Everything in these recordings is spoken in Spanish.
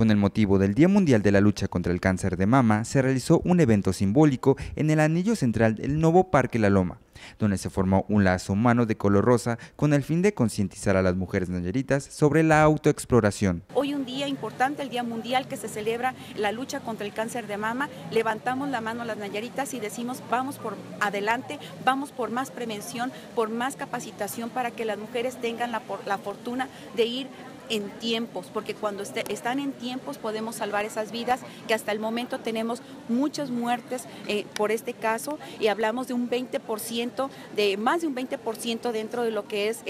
Con el motivo del Día Mundial de la Lucha contra el Cáncer de Mama, se realizó un evento simbólico en el anillo central del nuevo Parque La Loma, donde se formó un lazo humano de color rosa con el fin de concientizar a las mujeres nayaritas sobre la autoexploración. Hoy un día importante, el Día Mundial que se celebra la lucha contra el cáncer de mama, levantamos la mano a las nayaritas y decimos vamos por adelante, vamos por más prevención, por más capacitación para que las mujeres tengan la, la fortuna de ir en tiempos, porque cuando este, están en tiempos podemos salvar esas vidas, que hasta el momento tenemos muchas muertes eh, por este caso y hablamos de un 20%, de más de un 20% dentro de lo que es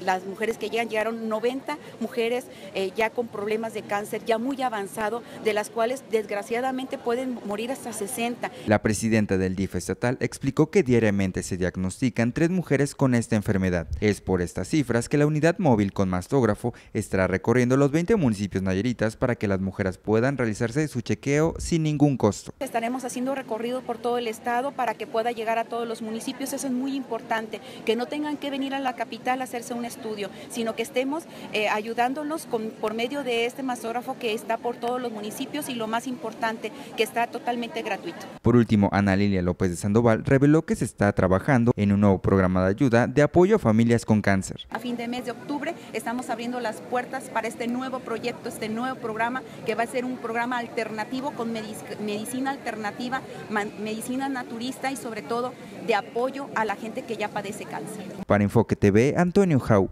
las mujeres que llegan, llegaron 90 mujeres eh, ya con problemas de cáncer ya muy avanzado, de las cuales desgraciadamente pueden morir hasta 60. La presidenta del DIF estatal explicó que diariamente se diagnostican tres mujeres con esta enfermedad. Es por estas cifras que la unidad móvil con mastógrafo estará recorriendo los 20 municipios nayeritas para que las mujeres puedan realizarse su chequeo sin ningún costo. Estaremos haciendo recorrido por todo el estado para que pueda llegar a todos los municipios, eso es muy importante, que no tengan que venir a la capital a hacerse un estudio, sino que estemos eh, ayudándolos con, por medio de este masógrafo que está por todos los municipios y lo más importante, que está totalmente gratuito. Por último, Ana Lilia López de Sandoval reveló que se está trabajando en un nuevo programa de ayuda de apoyo a familias con cáncer. A fin de mes de octubre estamos abriendo las puertas para este nuevo proyecto, este nuevo programa que va a ser un programa alternativo con medicina alternativa, medicina naturista y sobre todo de apoyo a la gente que ya padece cáncer. Para Enfoque TV, Antonio Jau.